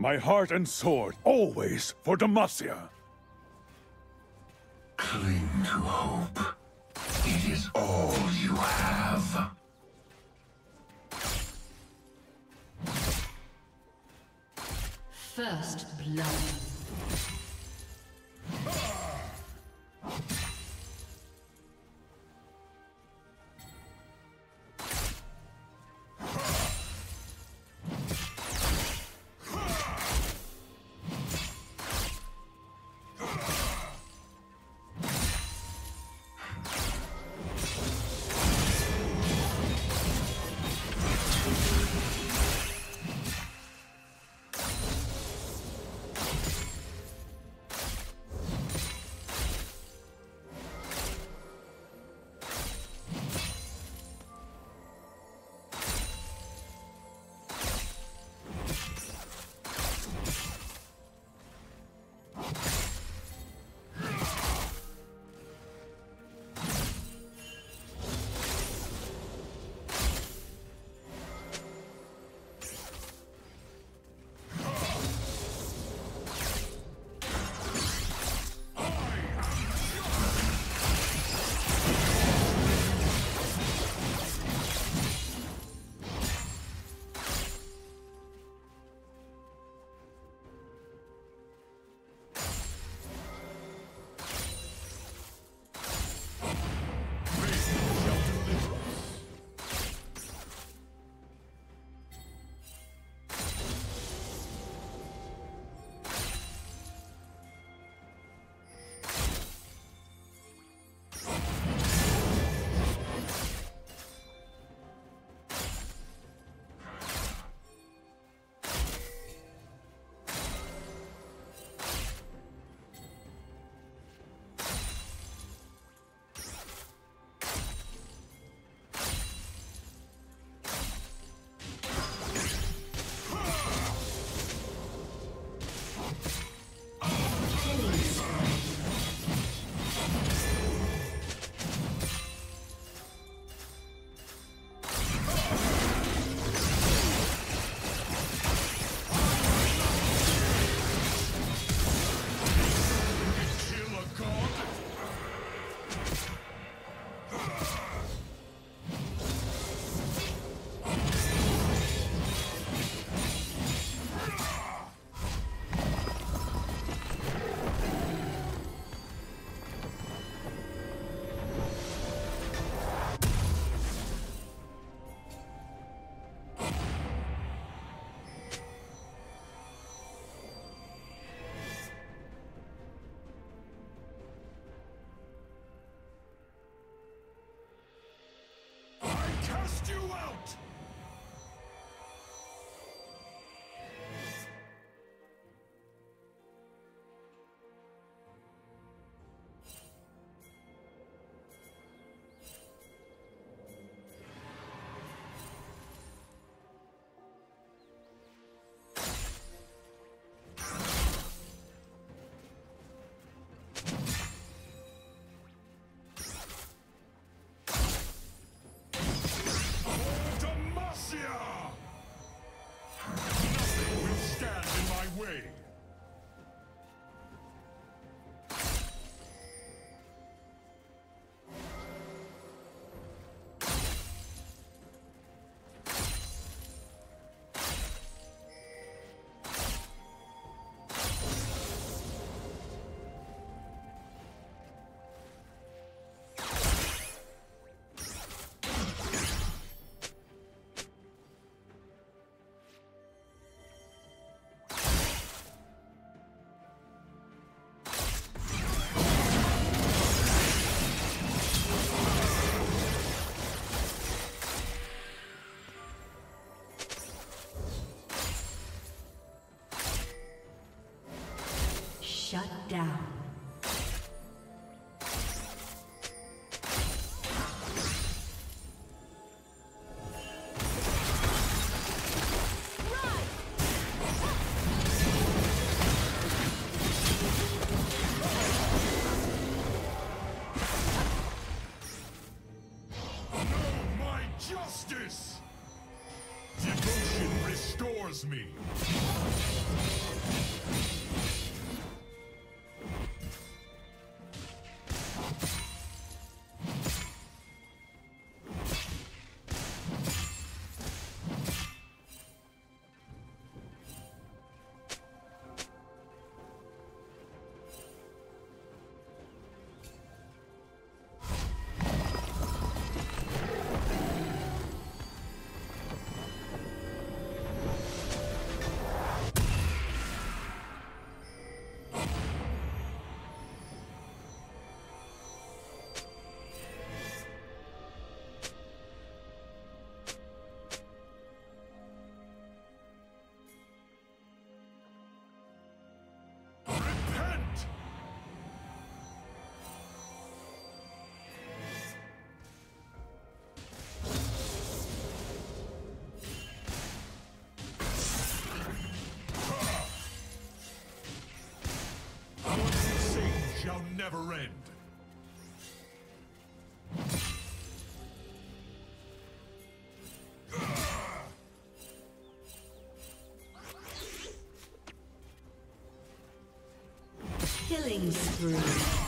My heart and sword, always for Demacia. Cling to hope. It is all you have. First blood. you well. Down. My justice. Devotion restores me. Killing spree.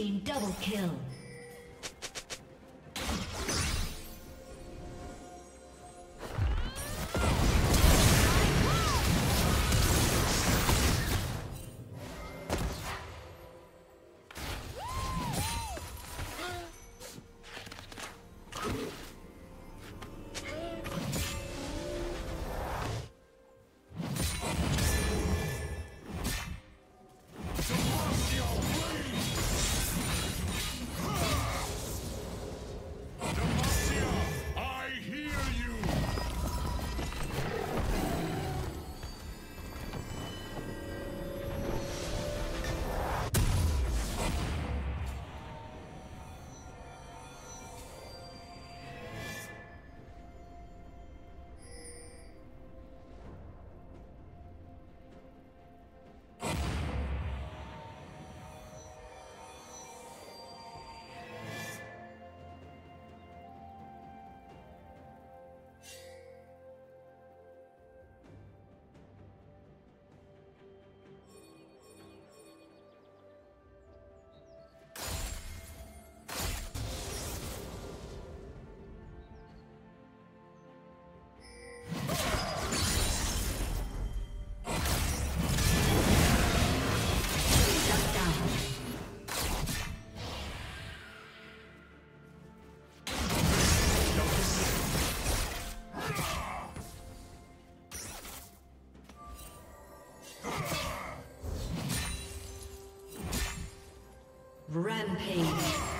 Team double kill. Rampage.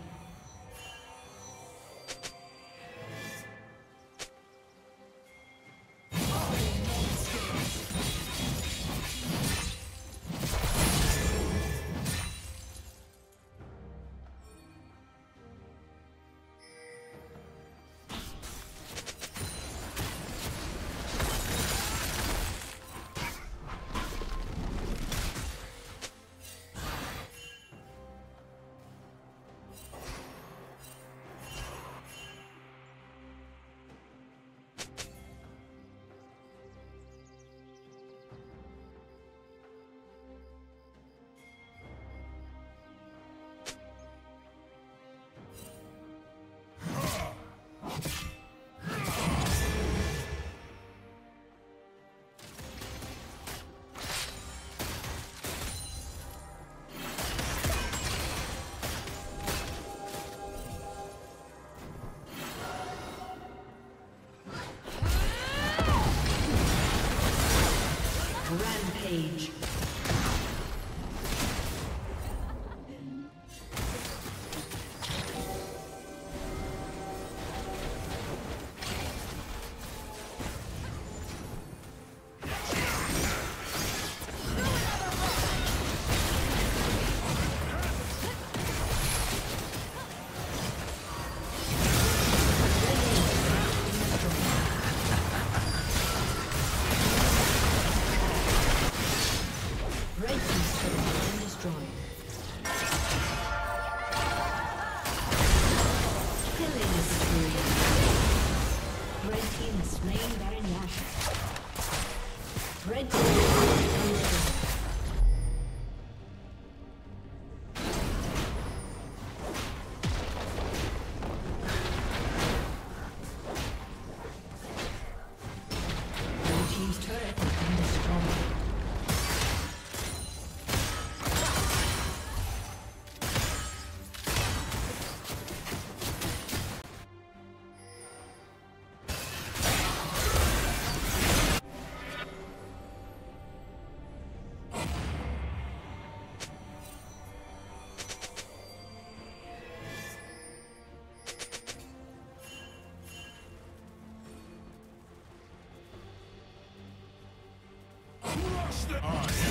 I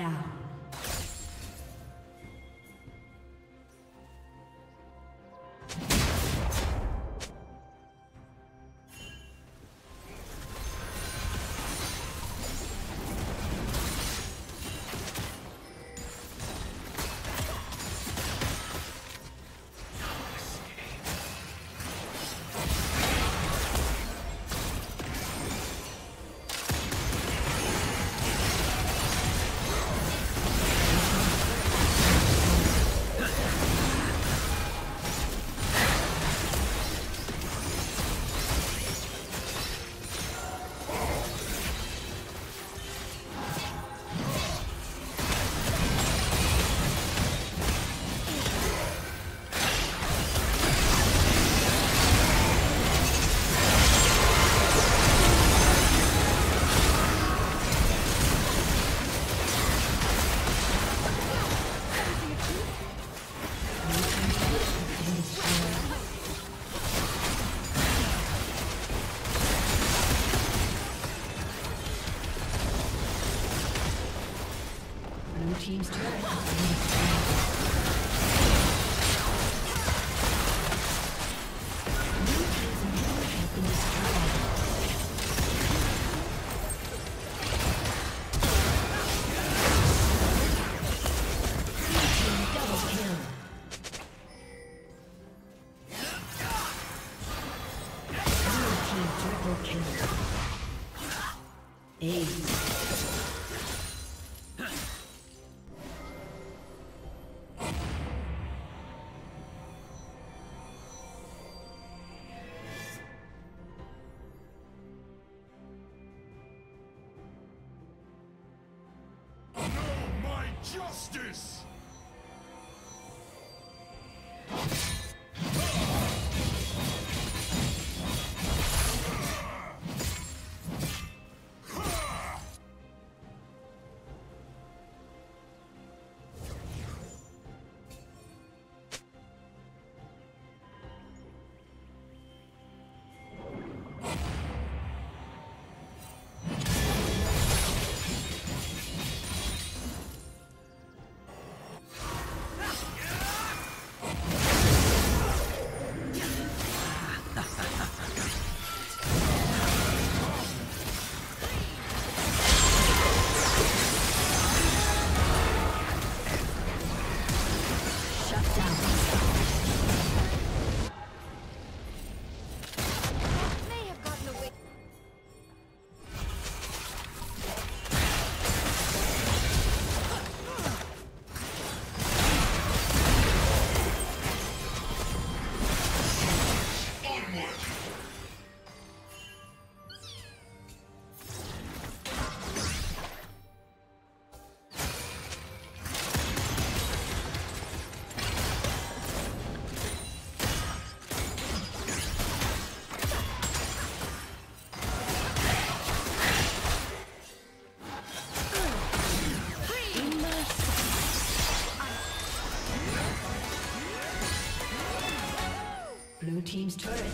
Down.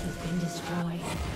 Has been destroyed.